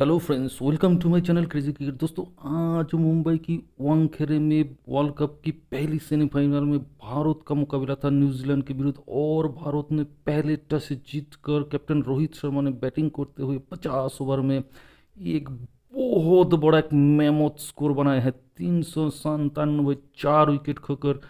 Hello friends welcome to my channel crazy cricket दोस्तों, आज मुंबई की वांगखेड़े में वर्ल्ड कप की पहली सेमीफाइनल में भारत का मुकाबला था न्यूजीलैंड के विरुद्ध और भारत ने पहले टस जीतकर कैप्टन रोहित शर्मा ने बैटिंग करते हुए 50 ओवर में एक बहुत बड़ा एक मेमोथ स्कोर बनाया है, तीन सौ संतानवे चार विकेट खोकर।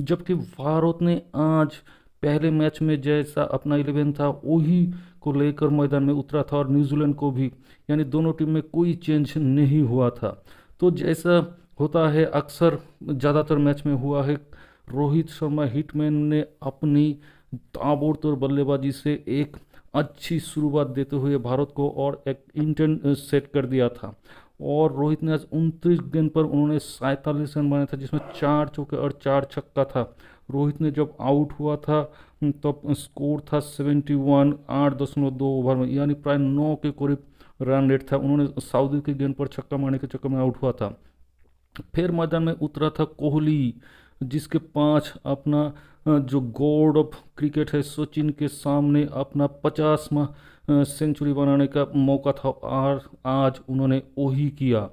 जबकि भारत ने आज पहले मैच में जैसा अपना इलेवन था, वही को लेकर मैदान में उतरा था और न्यूजीलैंड को भी, यानी दोनों टीम में कोई चेंज नहीं हुआ था। तो जैसा होता है, अक्सर ज़्यादातर मैच में हुआ है, रोहित शर्मा हिटमैन ने अपनी ताबड़तोड़ बल्लेबाजी से एक अच्छी शुरुआत देते हुए भारत को और एक इंटर्न सेट कर दिया था। और रोहित ने आज उनतीस गेंद पर उन्होंने सैंतालीस रन बनाया था, जिसमें चार चौके और चार छक्का था। रोहित ने जब आउट हुआ था, तब स्कोर था सेवेंटी वन आठ दशमलव दो ओवर में, यानी प्राय नौ के करीब रन रेट था। उन्होंने साउदी की गेंद पर छक्का मारने के चक्कर में आउट हुआ था। फिर मैदान में उतरा था कोहली। जिसके पाँच अपना जो गॉड ऑफ़ क्रिकेट है सचिन के सामने अपना पचासवा सेंचुरी बनाने का मौका था, और आज उन्होंने वही किया।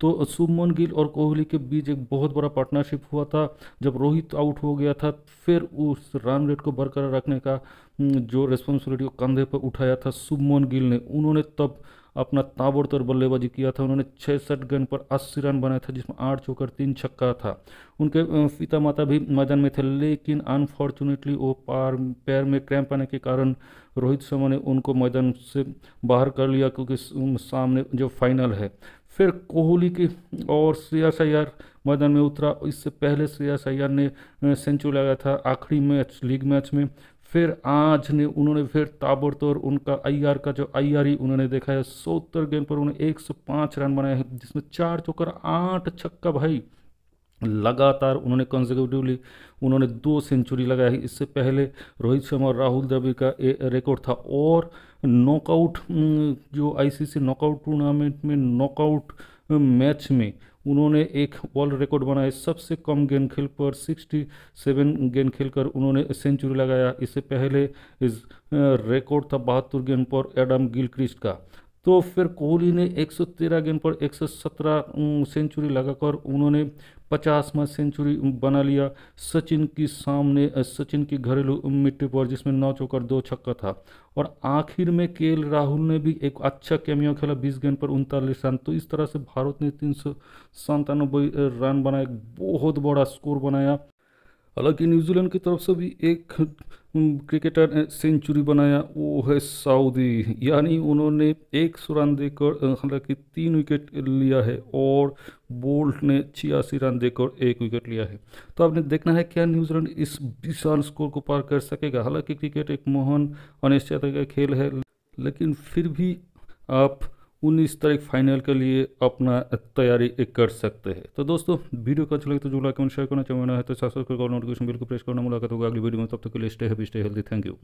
तो शुभमन गिल और कोहली के बीच एक बहुत बड़ा पार्टनरशिप हुआ था। जब रोहित आउट हो गया था, फिर उस रन रेट को बरकरार रखने का जो रिस्पॉन्सिबिलिटी कंधे पर उठाया था शुभमन गिल ने, उन्होंने तब अपना ताबड़तोड़ बल्लेबाजी किया था। उन्होंने छसठ गेंद पर अस्सी रन बनाया था, जिसमें आठ चौकर तीन छक्का था। उनके पिता माता भी मैदान में थे, लेकिन अनफॉर्चुनेटली वो पार, पैर में क्रैम्प आने के कारण रोहित शर्मा ने उनको मैदान से बाहर कर लिया, क्योंकि सामने जो फाइनल है फिर कोहली की और श्रेयस अय्यर मैदान में उतरा। इससे पहले श्रेयस अय्यर ने सेंचुरी लगाया था आखिरी मैच, लीग मैच में। फिर आज ने उन्होंने फिर ताबड़तोड़ उनका अय्यर का जो अय्यारी उन्होंने देखा है, सत्तर गेंद पर उन्होंने 105 रन बनाए हैं, जिसमें चार चौकर, आठ छक्का भाई। लगातार उन्होंने कंजिक्यूटिवली उन्होंने दो सेंचुरी लगाई इससे पहले रोहित शर्मा और राहुल द्रविड़ का रिकॉर्ड था। और नॉकआउट जो आईसीसी नॉकआउट टूर्नामेंट में नॉकआउट मैच में उन्होंने एक वर्ल्ड रिकॉर्ड बनाया। सबसे कम गेंद खेल पर 67 गेंद खेलकर उन्होंने सेंचुरी लगाया। इससे पहले इस रिकॉर्ड था बहत्तर गेंद पर एडम गिलक्रिस्ट का। तो फिर कोहली ने 113 गेंद पर 117 सेंचुरी लगाकर उन्होंने पचासवा सेंचुरी बना लिया। सचिन की सामने सचिन की घरेलू मिट्टी पर, जिसमें नौ चौकर, दो छक्का था। और आखिर में के राहुल ने भी एक अच्छा कैमियो खेला, बीस गेंद पर उनतालीस रन। तो इस तरह से भारत ने तीन रन बनाए, बहुत बड़ा स्कोर बनाया। हालाँकि न्यूजीलैंड की तरफ़ से भी एक क्रिकेटर सेंचुरी बनाया वो है सऊदी यानी उन्होंने एक सौ रन देकर हालाँकि तीन विकेट लिया है और बोल्ट ने छियासी रन देकर एक विकेट लिया है। तो आपने देखना है क्या न्यूजीलैंड इस विशाल स्कोर को पार कर सकेगा। हालाँकि क्रिकेट एक महान अनिश्चयता का खेल है, लेकिन फिर भी आप उन्नीस तारीख फाइनल के लिए अपना तैयारी कर सकते हैं। तो दोस्तों, वीडियो को अच्छा लगे तो जो लाइक कमेंट शेयर करना चाहिए है तो सब्सक्राइब करना नोटिफिकेशन बिल को प्रेस करना, मुलाकात होगा अगली वीडियो में, तब तक के लिए stay happy stay healthy thank you